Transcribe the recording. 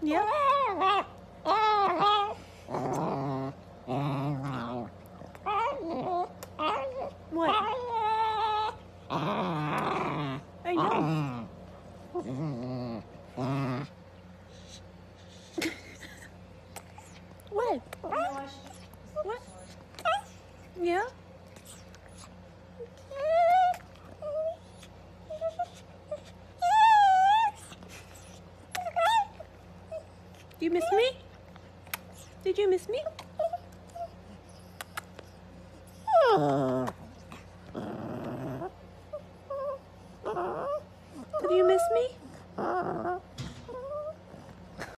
Yeah. What? I know. what? What? Yeah? Do you miss me? Did you miss me? Did you miss me?